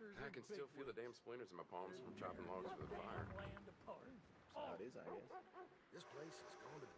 Packers I can still feel the damn splinters in my palms from chopping logs for the fire. That's how it is, I guess. This place is going to